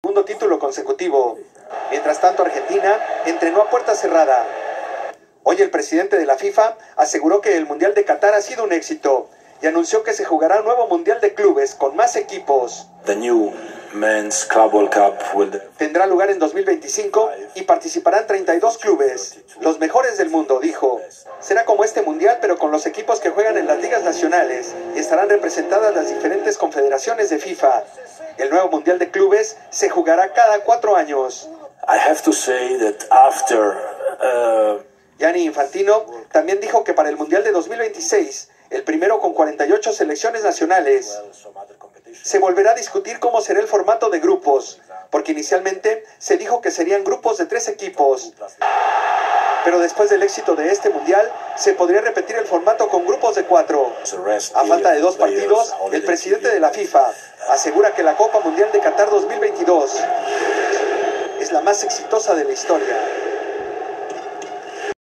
segundo título consecutivo. Mientras tanto, Argentina entrenó a puerta cerrada. Hoy el presidente de la FIFA aseguró que el Mundial de Qatar ha sido un éxito y anunció que se jugará un nuevo Mundial de Clubes con más equipos. Men's Club World Cup will Tendrá lugar en 2025 y participarán 32 clubes, los mejores del mundo, dijo. Será como este mundial, pero con los equipos que juegan en las ligas nacionales y estarán representadas las diferentes confederaciones de FIFA. El nuevo mundial de clubes se jugará cada cuatro años. I have to say that after uh, Gianni Infantino también dijo que para el mundial de 2026, el primero con 48 selecciones nacionales, se volverá a discutir cómo será el formato de grupos, porque inicialmente se dijo que serían grupos de tres equipos. Pero después del éxito de este mundial, se podría repetir el formato con grupos de cuatro. A falta de dos partidos, el presidente de la FIFA asegura que la Copa Mundial de Qatar 2022 es la más exitosa de la historia.